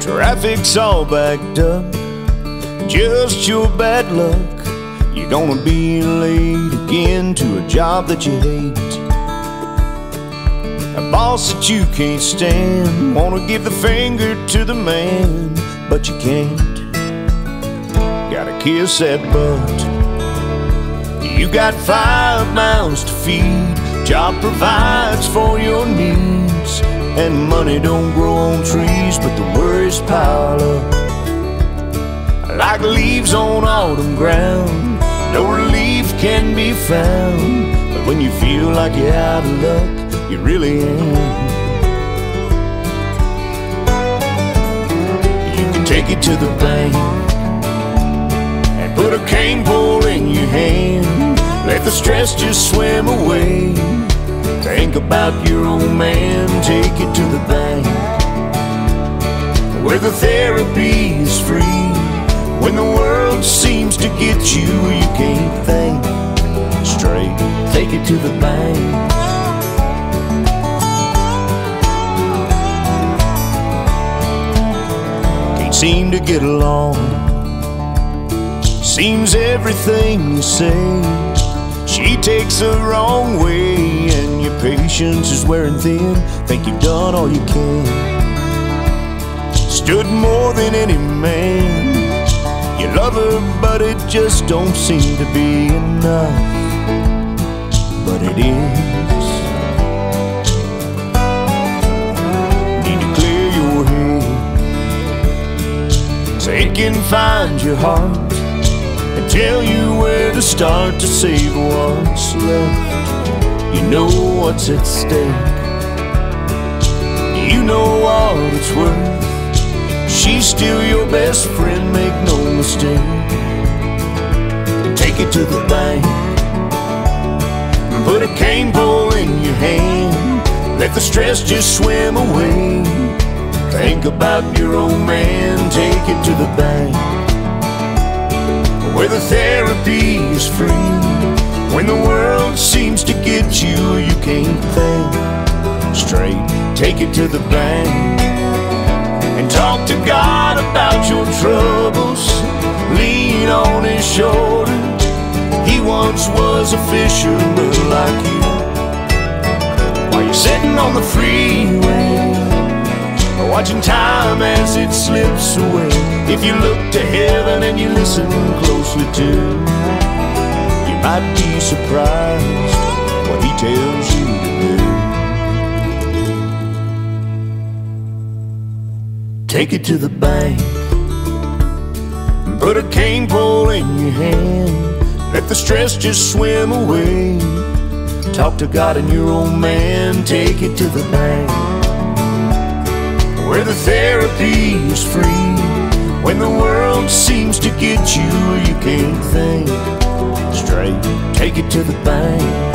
Traffic's all backed up, just your bad luck. You're gonna be late again to a job that you hate. A boss that you can't stand. Wanna give the finger to the man, but you can't. Gotta kiss that butt. You got five mouths to feed. Job provides for your needs. And money don't grow on trees, but the worries pile up. Like leaves on autumn ground. No relief can be found. But when you feel like you're out of luck, you really am. You can take it to the bank and put a cane pole in your hand. Let the stress just swim away. Think about your old man, take it to the bank where the therapy is free. When the world seems to get you, you can't think straight. Take it to the bank. Can't seem to get along. Seems everything you say, she takes the wrong way, patience is wearing thin. Think you've done all you can. Stood more than any man. You love her, but it just don't seem to be enough. But it is. Need to clear your head so it can find your heart and tell you where to start to save what's left. You know what's at stake. You know what it's worth. She's still your best friend, make no mistake. Take it to the bank. Put a cane pole in your hand. Let the stress just swim away. Think about your old man. Take it to the bank. Where the therapy is free. When the world seems to get you, you can't think straight. Take it to the bank and talk to God about your troubles. Lean on his shoulder. He once was a fisherman like you. While you're sitting on the freeway, watching time as it slips away. If you look to heaven and you listen closely you might be surprised what he tells you to do. Take it to the bank. Put a cane pole in your hand. Let the stress just swim away. Talk to God and your old man. Take it to the bank. Where the therapy is free. When the world seems to get you, you can't think straight. Take it to the bank.